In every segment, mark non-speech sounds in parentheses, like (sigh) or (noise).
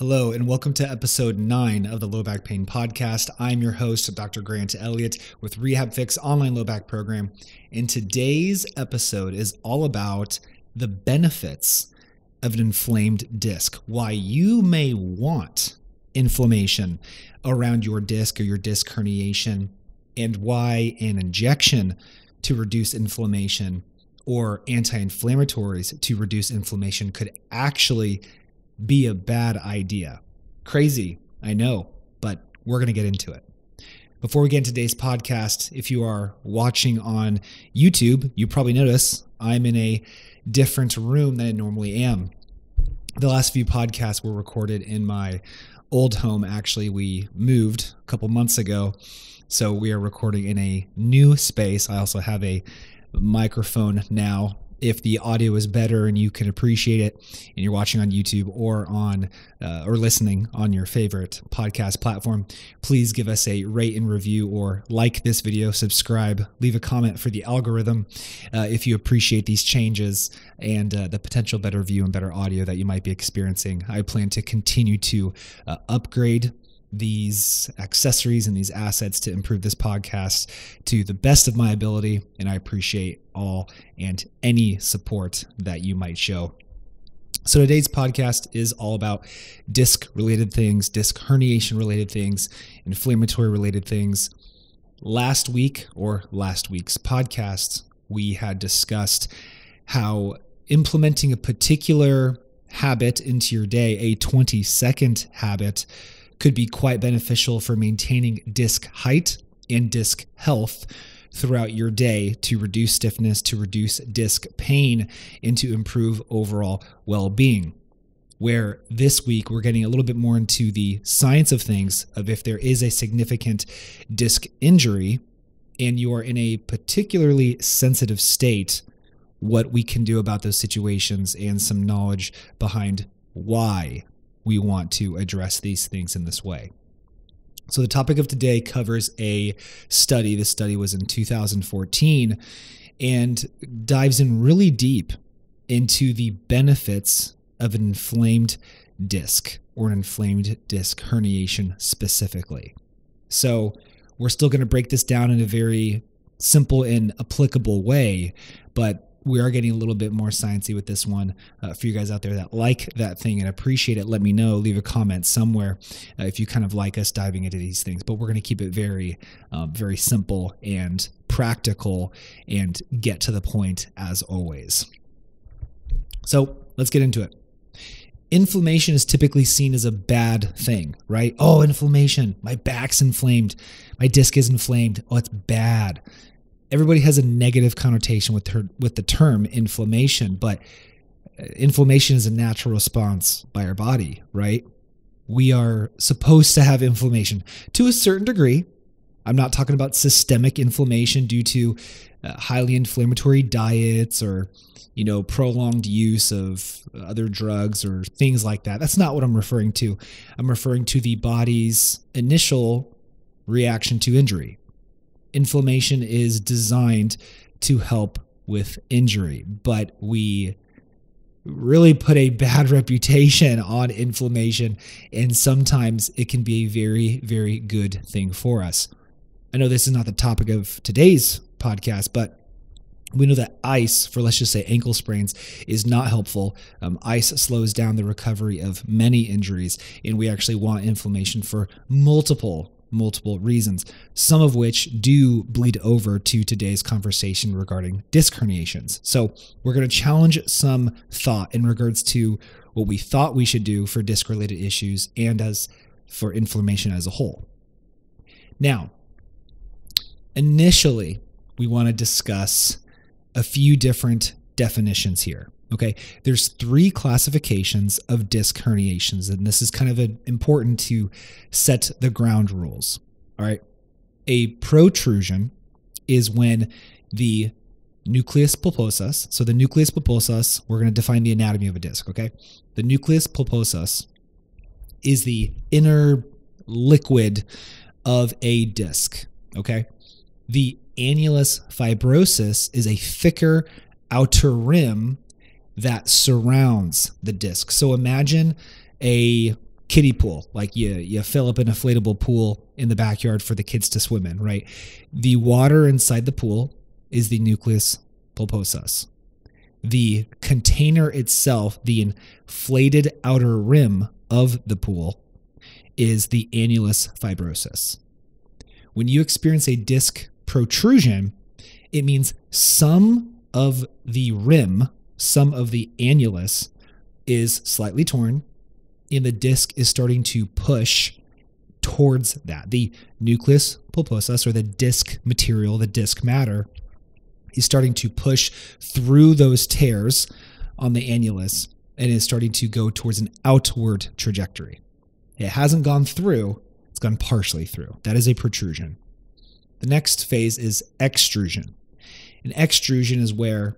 Hello, and welcome to episode nine of the Low Back Pain Podcast. I'm your host, Dr. Grant Elliott, with Rehab Fix online low back program. And today's episode is all about the benefits of an inflamed disc, why you may want inflammation around your disc or your disc herniation, and why an injection to reduce inflammation or anti inflammatories to reduce inflammation could actually be a bad idea. Crazy, I know, but we're going to get into it. Before we get into today's podcast, if you are watching on YouTube, you probably notice I'm in a different room than I normally am. The last few podcasts were recorded in my old home. Actually, we moved a couple months ago. So we are recording in a new space. I also have a microphone now if the audio is better and you can appreciate it and you're watching on YouTube or on uh, or listening on your favorite podcast platform, please give us a rate and review or like this video, subscribe, leave a comment for the algorithm uh, if you appreciate these changes and uh, the potential better view and better audio that you might be experiencing. I plan to continue to uh, upgrade these accessories and these assets to improve this podcast to the best of my ability. And I appreciate all and any support that you might show. So today's podcast is all about disc related things, disc herniation related things, inflammatory related things. Last week or last week's podcast, we had discussed how implementing a particular habit into your day, a 20 second habit, could be quite beneficial for maintaining disc height and disc health throughout your day to reduce stiffness, to reduce disc pain, and to improve overall well being. Where this week we're getting a little bit more into the science of things of if there is a significant disc injury and you are in a particularly sensitive state, what we can do about those situations and some knowledge behind why we want to address these things in this way. So, the topic of today covers a study. This study was in 2014 and dives in really deep into the benefits of an inflamed disc or an inflamed disc herniation specifically. So, we're still going to break this down in a very simple and applicable way, but we are getting a little bit more sciencey with this one. Uh, for you guys out there that like that thing and appreciate it, let me know. Leave a comment somewhere uh, if you kind of like us diving into these things. But we're going to keep it very, um, very simple and practical and get to the point as always. So let's get into it. Inflammation is typically seen as a bad thing, right? Oh, inflammation. My back's inflamed. My disc is inflamed. Oh, it's bad everybody has a negative connotation with her with the term inflammation, but uh, inflammation is a natural response by our body, right? We are supposed to have inflammation to a certain degree. I'm not talking about systemic inflammation due to uh, highly inflammatory diets or you know prolonged use of other drugs or things like that. That's not what I'm referring to. I'm referring to the body's initial reaction to injury inflammation is designed to help with injury, but we really put a bad (laughs) reputation on inflammation, and sometimes it can be a very, very good thing for us. I know this is not the topic of today's podcast, but we know that ice, for let's just say ankle sprains, is not helpful. Um, ice slows down the recovery of many injuries, and we actually want inflammation for multiple multiple reasons, some of which do bleed over to today's conversation regarding disc herniations. So, we're going to challenge some thought in regards to what we thought we should do for disc related issues and as for inflammation as a whole. Now, initially, we want to discuss a few different definitions here. Okay, there's three classifications of disc herniations, and this is kind of a, important to set the ground rules. All right, a protrusion is when the nucleus pulposus, so the nucleus pulposus, we're going to define the anatomy of a disc. Okay, the nucleus pulposus is the inner liquid of a disc. Okay, the annulus fibrosus is a thicker outer rim that surrounds the disc. So imagine a kiddie pool, like you you fill up an inflatable pool in the backyard for the kids to swim in, right? The water inside the pool is the nucleus pulposus. The container itself, the inflated outer rim of the pool, is the annulus fibrosus. When you experience a disc protrusion, it means some of the rim, some of the annulus is slightly torn, and the disc is starting to push towards that. The nucleus pulposus, or the disc material, the disc matter, is starting to push through those tears on the annulus and is starting to go towards an outward trajectory. It hasn't gone through, it's gone partially through. That is a protrusion. The next phase is extrusion. An extrusion is where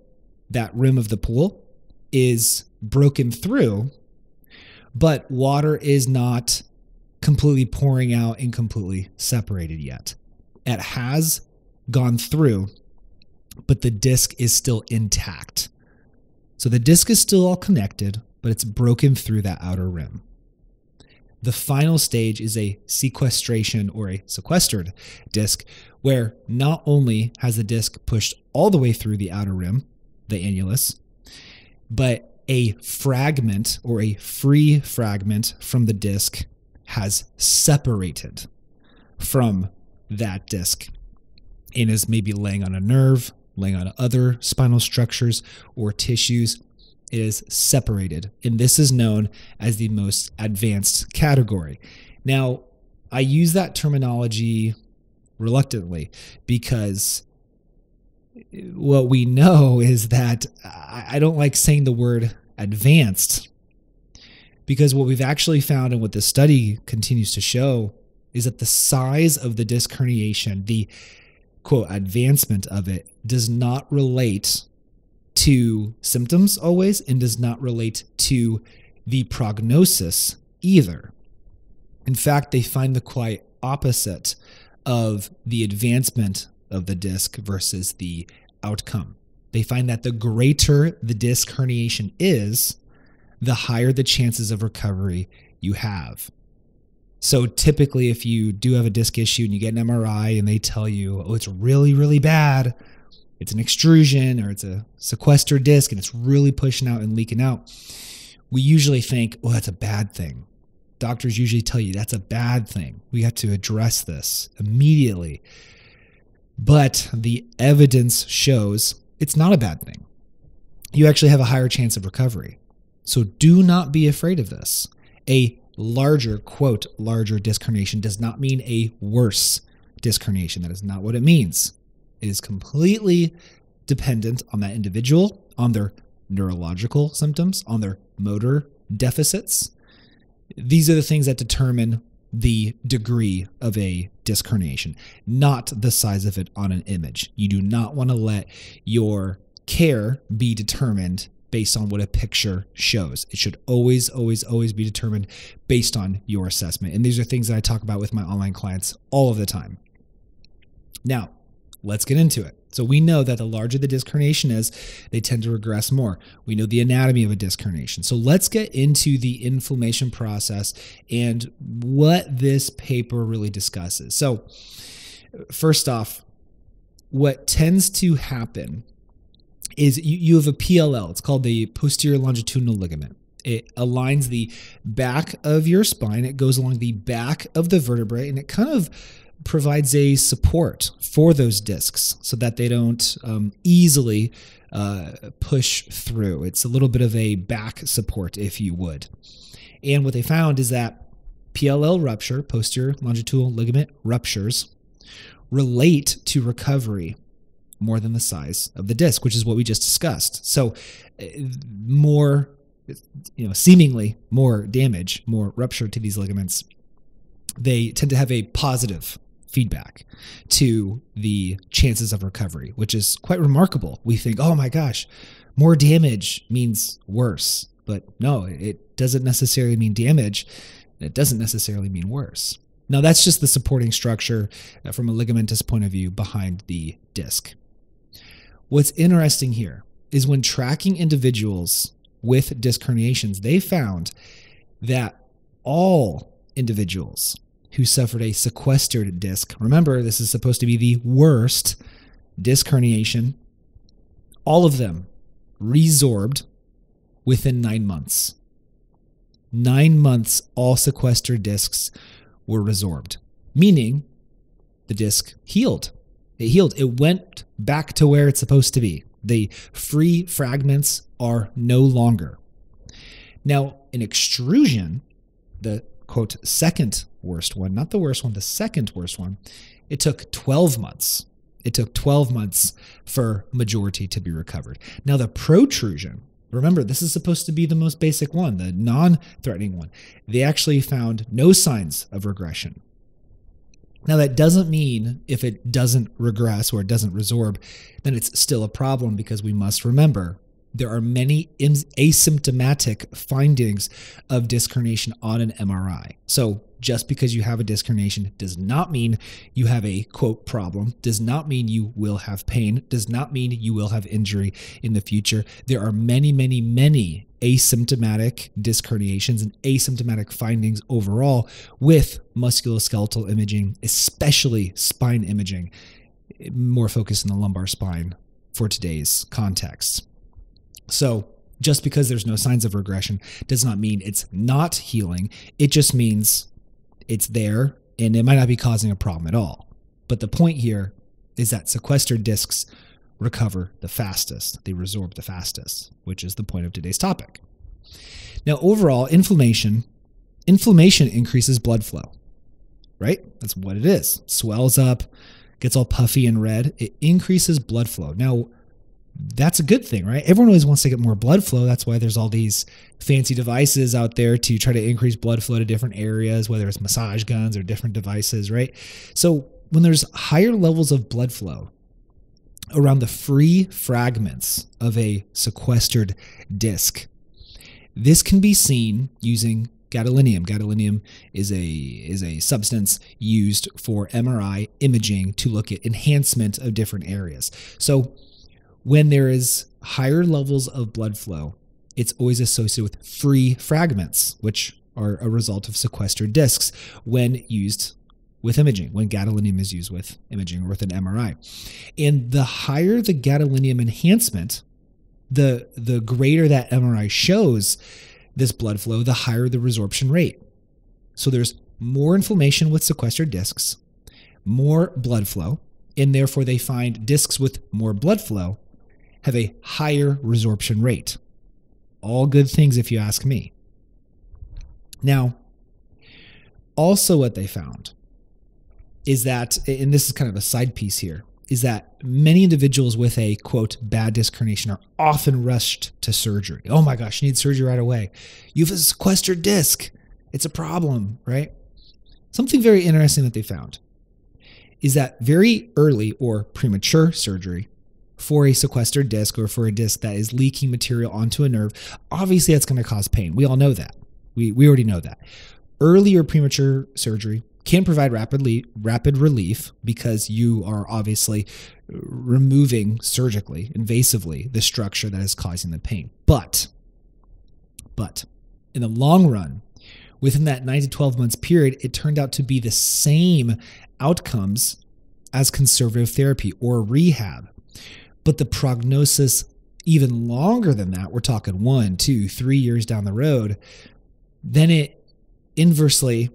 that rim of the pool is broken through, but water is not completely pouring out and completely separated yet. It has gone through, but the disc is still intact. So the disc is still all connected, but it's broken through that outer rim. The final stage is a sequestration or a sequestered disc, where not only has the disc pushed all the way through the outer rim, the annulus, but a fragment or a free fragment from the disc has separated from that disc and is maybe laying on a nerve, laying on other spinal structures or tissues It is separated. And this is known as the most advanced category. Now, I use that terminology reluctantly because what we know is that I don't like saying the word advanced because what we've actually found and what the study continues to show is that the size of the disc herniation, the quote advancement of it, does not relate to symptoms always and does not relate to the prognosis either. In fact, they find the quite opposite of the advancement of the disc versus the outcome. They find that the greater the disc herniation is, the higher the chances of recovery you have. So typically, if you do have a disc issue and you get an MRI and they tell you, oh, it's really, really bad, it's an extrusion or it's a sequestered disc and it's really pushing out and leaking out, we usually think, oh, that's a bad thing. Doctors usually tell you that's a bad thing. We have to address this immediately. But the evidence shows it's not a bad thing. You actually have a higher chance of recovery. So do not be afraid of this. A larger, quote, larger disc herniation does not mean a worse disc herniation. That is not what it means. It is completely dependent on that individual, on their neurological symptoms, on their motor deficits. These are the things that determine the degree of a disc herniation, not the size of it on an image. You do not want to let your care be determined based on what a picture shows. It should always, always, always be determined based on your assessment. And these are things that I talk about with my online clients all of the time. Now, Let's get into it. So we know that the larger the disc herniation is, they tend to regress more. We know the anatomy of a disc herniation. So let's get into the inflammation process and what this paper really discusses. So first off, what tends to happen is you, you have a PLL. It's called the posterior longitudinal ligament. It aligns the back of your spine. It goes along the back of the vertebrae and it kind of provides a support for those discs so that they don't um, easily uh, push through. It's a little bit of a back support, if you would. And what they found is that PLL rupture, posterior longitudinal ligament ruptures, relate to recovery more than the size of the disc, which is what we just discussed. So, uh, more, you know, seemingly more damage, more rupture to these ligaments, they tend to have a positive feedback to the chances of recovery, which is quite remarkable. We think, oh my gosh, more damage means worse. But no, it doesn't necessarily mean damage. It doesn't necessarily mean worse. Now, that's just the supporting structure uh, from a ligamentous point of view behind the disc. What's interesting here is when tracking individuals with disc herniations, they found that all individuals who suffered a sequestered disc, remember, this is supposed to be the worst disc herniation, all of them resorbed within nine months. Nine months, all sequestered discs were resorbed, meaning the disc healed. It healed. It went back to where it's supposed to be. The free fragments are no longer. Now, an extrusion, the quote, second worst one, not the worst one, the second worst one, it took 12 months. It took 12 months for majority to be recovered. Now, the protrusion, remember, this is supposed to be the most basic one, the non threatening one. They actually found no signs of regression. Now, that doesn't mean if it doesn't regress or it doesn't resorb, then it's still a problem because we must remember there are many asymptomatic findings of disc herniation on an MRI. So, just because you have a disc herniation does not mean you have a quote problem, does not mean you will have pain, does not mean you will have injury in the future. There are many, many, many asymptomatic disc herniations and asymptomatic findings overall with musculoskeletal imaging, especially spine imaging, more focused in the lumbar spine for today's context. So, just because there's no signs of regression does not mean it's not healing. It just means it's there and it might not be causing a problem at all. But the point here is that sequestered discs recover the fastest, they resorb the fastest, which is the point of today's topic. Now, overall, inflammation inflammation increases blood flow. Right? That's what it is. swells up, gets all puffy and red. It increases blood flow. Now, that's a good thing, right? Everyone always wants to get more blood flow. That's why there's all these fancy devices out there to try to increase blood flow to different areas, whether it's massage guns or different devices, right? So when there's higher levels of blood flow around the free fragments of a sequestered disc, this can be seen using gadolinium. Gadolinium is a is a substance used for MRI imaging to look at enhancement of different areas. So when there is higher levels of blood flow, it's always associated with free fragments, which are a result of sequestered discs when used with imaging, when gadolinium is used with imaging or with an MRI. And the higher the gadolinium enhancement, the, the greater that MRI shows this blood flow, the higher the resorption rate. So there's more inflammation with sequestered discs, more blood flow, and therefore they find discs with more blood flow have a higher resorption rate. All good things, if you ask me. Now, also, what they found is that, and this is kind of a side piece here, is that many individuals with a quote bad disc herniation are often rushed to surgery. Oh my gosh, you need surgery right away. You have a sequestered disc. It's a problem, right? Something very interesting that they found is that very early or premature surgery for a sequestered disc or for a disc that is leaking material onto a nerve, obviously that's going to cause pain. We all know that. We, we already know that. Earlier premature surgery can provide rapidly rapid relief because you are obviously uh, removing surgically, invasively, the structure that is causing the pain. But, but in the long run, within that 9 to 12 months period, it turned out to be the same outcomes as conservative therapy or rehab. But the prognosis, even longer than that, we're talking one, two, three years down the road, then it inversely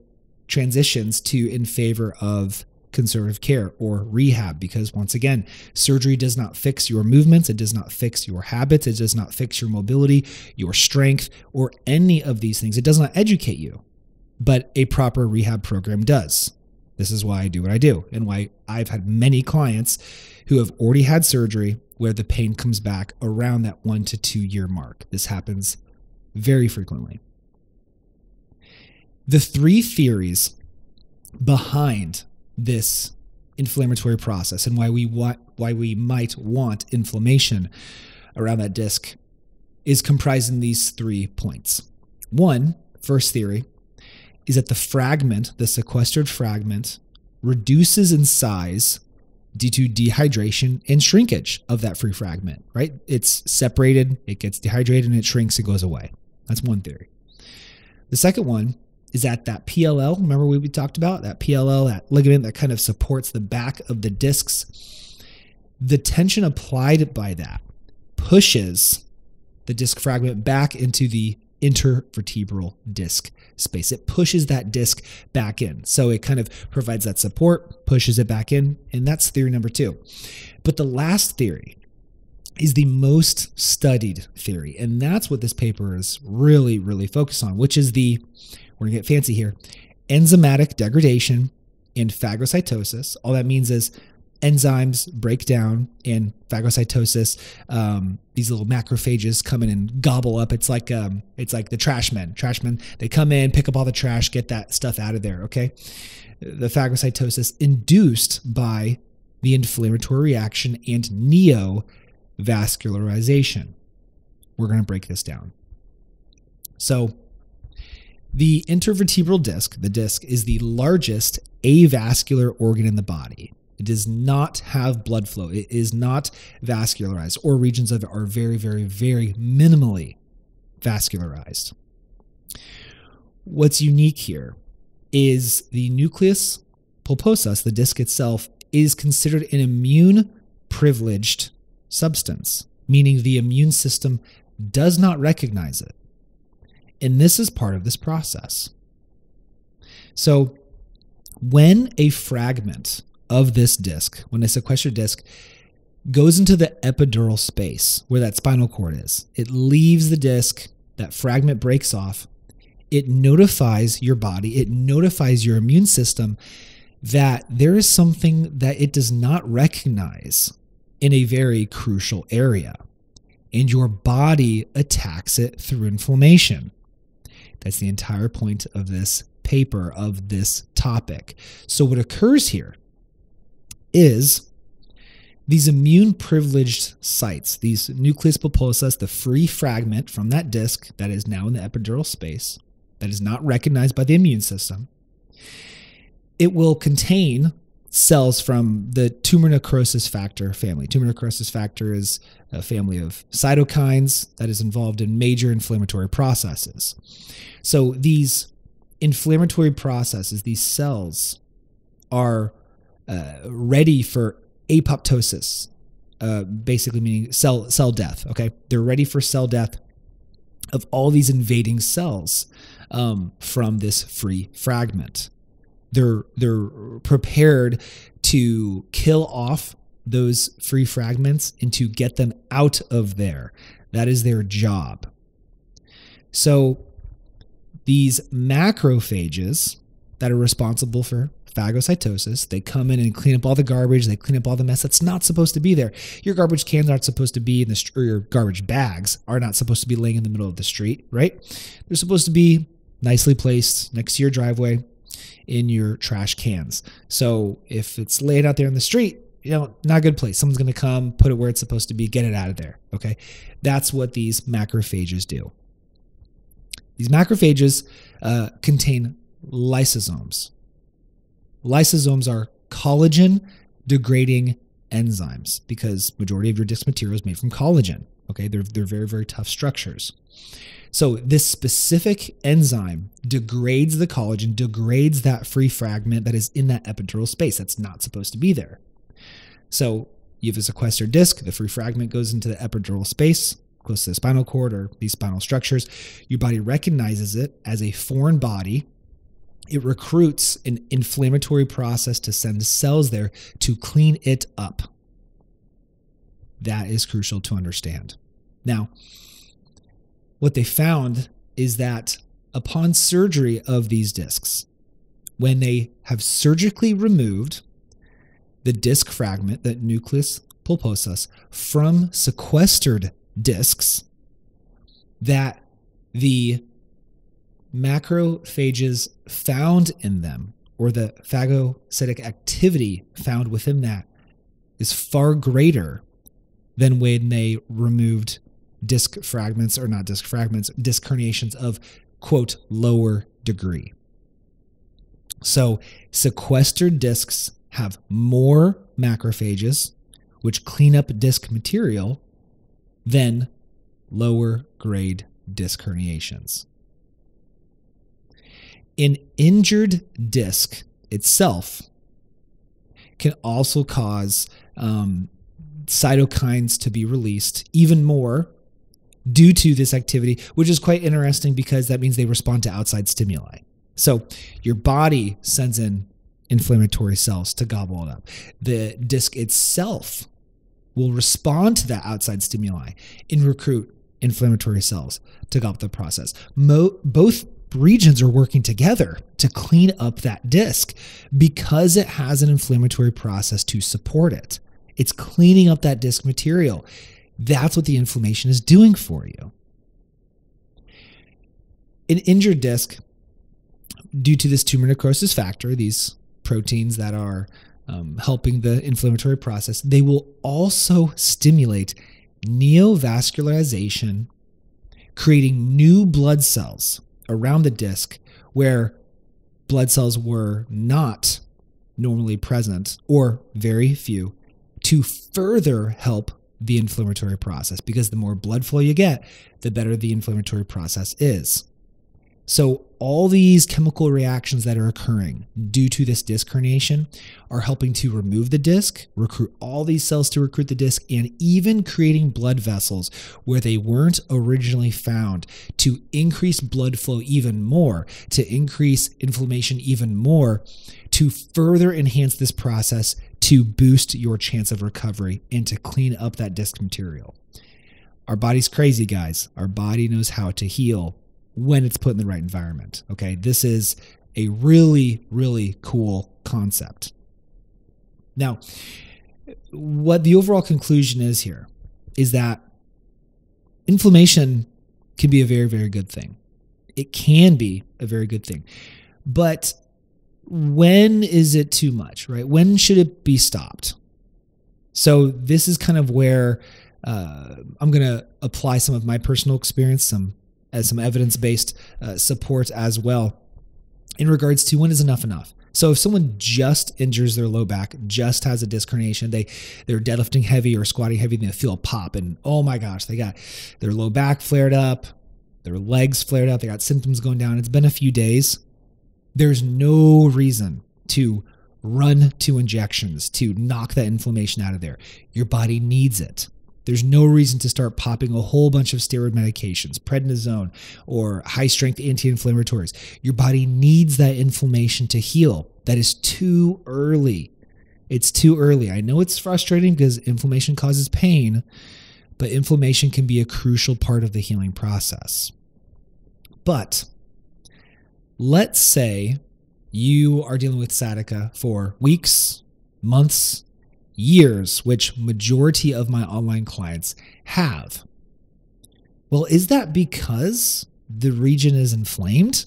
transitions to in favor of conservative care or rehab. Because once again surgery does not fix your movements. It does not fix your habits. It does not fix your mobility your strength or any of these things. It does not educate you but a proper rehab program does this is why I do what I do and why I've had many clients who have already had surgery where the pain comes back around that one to two year mark. This happens very frequently. The three theories behind this inflammatory process and why we want why we might want inflammation around that disc is comprised in these three points. One, first theory, is that the fragment, the sequestered fragment, reduces in size due to dehydration and shrinkage of that free fragment, right? It's separated, it gets dehydrated, and it shrinks, it goes away. That's one theory. The second one is that that PLL. Remember we talked about that PLL, that ligament that kind of supports the back of the discs. The tension applied by that pushes the disc fragment back into the intervertebral disc space. It pushes that disc back in. So it kind of provides that support, pushes it back in, and that's theory number two. But the last theory is the most studied theory, and that's what this paper is really, really focused on, which is the, we're gonna get fancy here, enzymatic degradation and phagocytosis. All that means is enzymes break down in phagocytosis. Um, these little macrophages come in and gobble up. It's like um, it's like the trash men. Trash men they come in, pick up all the trash, get that stuff out of there. Okay, the phagocytosis induced by the inflammatory reaction and neovascularization. We're going to break this down. So. The intervertebral disc, the disc, is the largest avascular organ in the body. It does not have blood flow. It is not vascularized, or regions of it are very, very, very minimally vascularized. What's unique here is the nucleus pulposus, the disc itself, is considered an immune privileged substance, meaning the immune system does not recognize it. And this is part of this process. So, when a fragment of this disc, when a sequestered disc goes into the epidural space where that spinal cord is, it leaves the disc, that fragment breaks off, it notifies your body, it notifies your immune system that there is something that it does not recognize in a very crucial area. And your body attacks it through inflammation. That's the entire point of this paper, of this topic. So, what occurs here is these immune privileged sites, these nucleus pulposus, the free fragment from that disc that is now in the epidural space, that is not recognized by the immune system, it will contain cells from the tumor necrosis factor family. Tumor necrosis factor is a family of cytokines that is involved in major inflammatory processes. So these inflammatory processes, these cells, are uh, ready for apoptosis, uh, basically meaning cell cell death. Okay, they're ready for cell death of all these invading cells um, from this free fragment. They're they're prepared to kill off those free fragments and to get them out of there. That is their job. So these macrophages that are responsible for phagocytosis. They come in and clean up all the garbage. They clean up all the mess that's not supposed to be there. Your garbage cans aren't supposed to be in the or your garbage bags are not supposed to be laying in the middle of the street, right? They're supposed to be nicely placed next to your driveway in your trash cans. So if it's laid out there in the street, you know, not a good place. Someone's going to come, put it where it's supposed to be, get it out of there. Okay. That's what these macrophages do. These macrophages uh, contain lysosomes. Lysosomes are collagen degrading enzymes because majority of your disc material is made from collagen. Okay, they're, they're very, very tough structures. So this specific enzyme degrades the collagen, degrades that free fragment that is in that epidural space that's not supposed to be there. So you have a sequestered disc, the free fragment goes into the epidural space, close to the spinal cord or these spinal structures. Your body recognizes it as a foreign body it recruits an inflammatory process to send cells there to clean it up. That is crucial to understand. Now, what they found is that upon surgery of these discs, when they have surgically removed the disc fragment, that nucleus pulposus, from sequestered discs, that the macrophages found in them, or the phagocytic activity found within that, is far greater than when they removed disc fragments, or not disc fragments, disc herniations of, quote, lower degree. So, sequestered discs have more macrophages, which clean up disc material, than lower grade disc herniations. An injured disc itself can also cause um, cytokines to be released even more due to this activity, which is quite interesting because that means they respond to outside stimuli. So your body sends in inflammatory cells to gobble it up. The disc itself will respond to that outside stimuli and recruit inflammatory cells to gobble the process. Mo- both regions are working together to clean up that disc because it has an inflammatory process to support it. It's cleaning up that disc material. That's what the inflammation is doing for you. An injured disc, due to this tumor necrosis factor, these proteins that are um, helping the inflammatory process, they will also stimulate neovascularization, creating new blood cells around the disc where blood cells were not normally present or very few to further help the inflammatory process because the more blood flow you get, the better the inflammatory process is. So, all these chemical reactions that are occurring due to this disc herniation are helping to remove the disc, recruit all these cells to recruit the disc, and even creating blood vessels where they weren't originally found to increase blood flow even more, to increase inflammation even more, to further enhance this process to boost your chance of recovery and to clean up that disc material. Our body's crazy, guys. Our body knows how to heal when it's put in the right environment. Okay. This is a really, really cool concept. Now, what the overall conclusion is here is that inflammation can be a very, very good thing. It can be a very good thing. But when is it too much, right? When should it be stopped? So, this is kind of where uh, I'm going to apply some of my personal experience, some as some evidence based uh, support as well in regards to when is enough enough. So if someone just injures their low back, just has a disc herniation, they they're deadlifting heavy or squatting heavy, and they feel a pop, and oh my gosh, they got their low back flared up, their legs flared up, they got symptoms going down. It's been a few days. There's no reason to run to injections to knock that inflammation out of there. Your body needs it. There's no reason to start popping a whole bunch of steroid medications, prednisone, or high strength anti inflammatories. Your body needs that inflammation to heal. That is too early. It's too early. I know it's frustrating because inflammation causes pain, but inflammation can be a crucial part of the healing process. But let's say you are dealing with sciatica for weeks, months, years, which majority of my online clients have. Well, is that because the region is inflamed?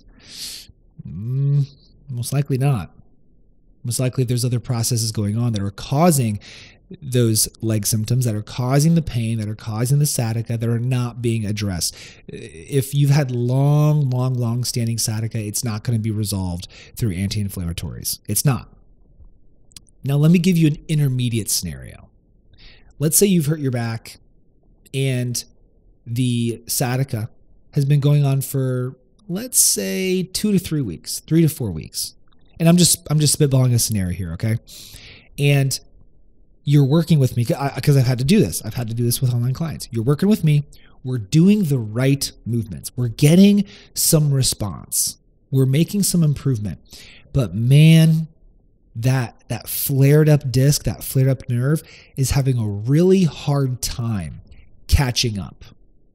Mm, most likely not. Most likely there's other processes going on that are causing those leg symptoms that are causing the pain, that are causing the sciatica, that are not being addressed. If you've had long, long, long standing sciatica, it's not going to be resolved through anti inflammatories. It's not. Now, let me give you an intermediate scenario. Let's say you've hurt your back and the sciatica has been going on for, let's say, two to three weeks, three to four weeks. And I'm just I'm just spitballing a scenario here, okay? And you're working with me because I've had to do this. I've had to do this with online clients. You're working with me. We're doing the right movements. We're getting some response. We're making some improvement. But man, that that flared up disc, that flared up nerve is having a really hard time catching up.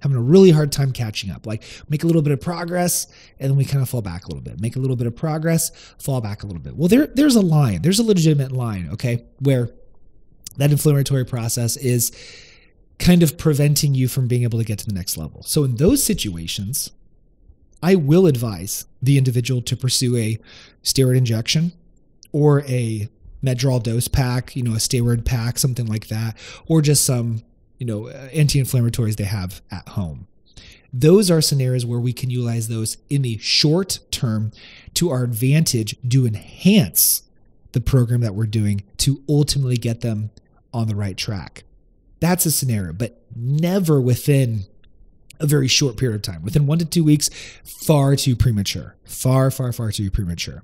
Having a really hard time catching up. Like make a little bit of progress and then we kind of fall back a little bit. Make a little bit of progress, fall back a little bit. Well, there there's a line. There's a legitimate line, okay, where that inflammatory process is kind of preventing you from being able to get to the next level. So in those situations, I will advise the individual to pursue a steroid injection or a Medrol dose pack, you know, a steroid pack, something like that, or just some, you know, uh, anti-inflammatories they have at home. Those are scenarios where we can utilize those in the short term to our advantage to enhance the program that we're doing to ultimately get them on the right track. That's a scenario, but never within a very short period of time. Within one to two weeks, far too premature. Far, far, far too premature.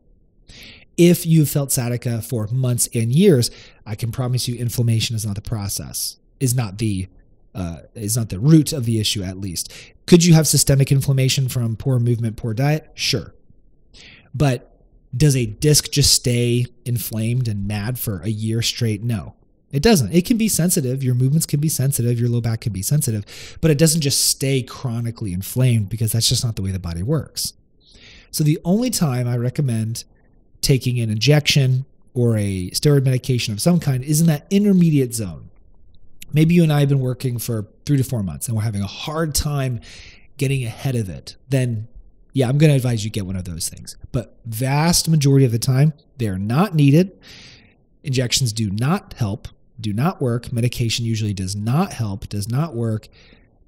If you've felt sciatica for months and years, I can promise you inflammation is not the process, is not the uh, is not the root of the issue at least. Could you have systemic inflammation from poor movement, poor diet? Sure. But does a disc just stay inflamed and mad for a year straight? No. It doesn't. It can be sensitive. Your movements can be sensitive. Your low back can be sensitive, but it doesn't just stay chronically inflamed because that's just not the way the body works. So, the only time I recommend taking an injection or a steroid medication of some kind is in that intermediate zone. Maybe you and I have been working for three to four months and we're having a hard time getting ahead of it. Then, yeah, I'm going to advise you get one of those things. But vast majority of the time, they are not needed. Injections do not help do not work. Medication usually does not help, does not work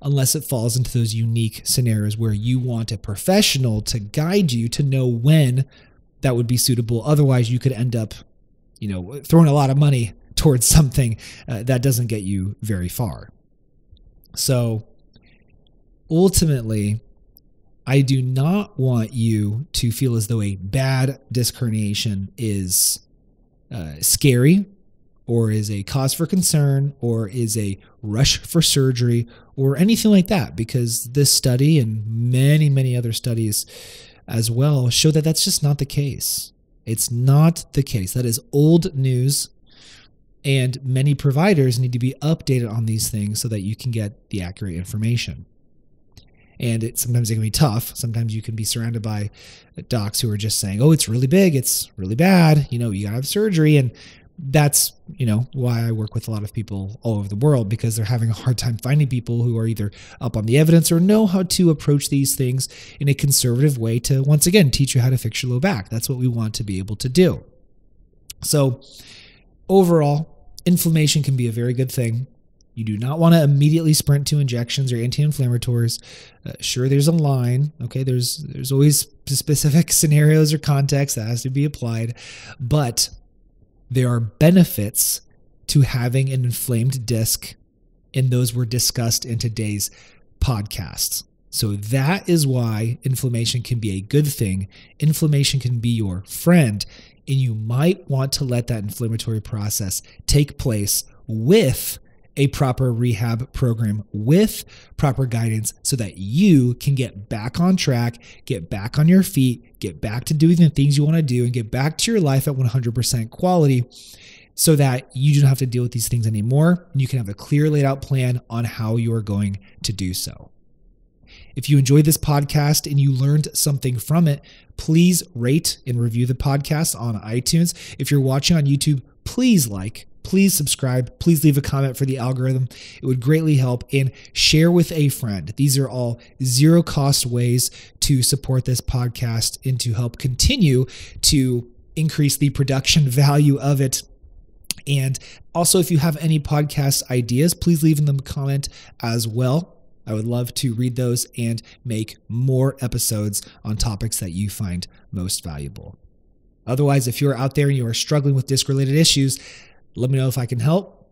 unless it falls into those unique scenarios where you want a professional to guide you to know when that would be suitable. Otherwise, you could end up, you know, throwing a lot of money towards (laughs) something uh, that doesn't get you very far. So ultimately, I do not want you to feel as though a bad disc herniation is uh, scary or is a cause for concern or is a rush for surgery or anything like that because this study and many many other studies as well show that that's just not the case. It's not the case. That is old news and many providers need to be updated on these things so that you can get the accurate information. And it sometimes it can be tough. Sometimes you can be surrounded by docs who are just saying oh it's really big. It's really bad. You know you gotta have surgery. And that's you know why I work with a lot of people all over the world because they're having a hard time finding people who are either up on the evidence or know how to approach these things in a conservative way to once again teach you how to fix your low back. That's what we want to be able to do. So overall, inflammation can be a very good thing. You do not want to immediately sprint to injections or anti-inflammatories. Uh, sure, there's a line. Okay, there's there's always specific (laughs) scenarios or context that has to be applied, but there are benefits to having an inflamed disc, and those were discussed in today's podcast. So that is why inflammation can be a good thing. Inflammation can be your friend, and you might want to let that inflammatory process take place with a proper rehab program with proper guidance so that you can get back on track, get back on your feet, get back to doing the things you want to do, and get back to your life at 100% quality so that you don't have to deal with these things anymore. And you can have a clear laid out plan on how you are going to do so. If you enjoyed this podcast and you learned something from it, please rate and review the podcast on iTunes. If you're watching on YouTube, please like, please subscribe. Please leave a comment for the algorithm. It would greatly help. And share with a friend. These are all zero cost ways to support this podcast and to help continue to increase the production (laughs) value of it. And also, if you have any podcast ideas, please leave in the comment as well. I would love to read those and make more episodes on topics that you find most valuable. Otherwise, if you're out there and you are struggling with disc related issues, let me know if I can help.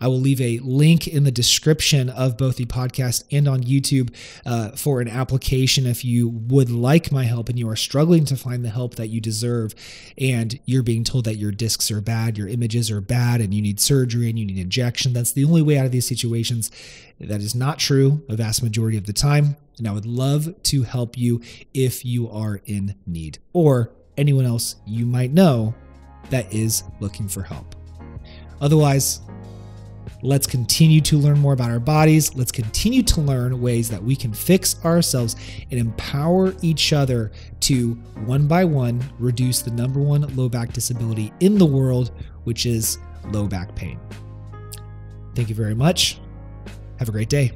I will leave a link in the description of both the podcast and on YouTube uh, for an application if you would like my help and you are struggling to find the help that you deserve and you're being told that your discs are bad, your images are bad, and you need surgery and you need injection. That's the only way out of these situations. That is not true a vast majority of the time. And I would love to help you if you are in need or anyone else you might know that is looking for help. Otherwise, let's continue to learn more about our bodies. Let's continue to learn ways that we can fix ourselves and empower each other to one by one reduce the number one low back disability in the world, which is low back pain. Thank you very much. Have a great day.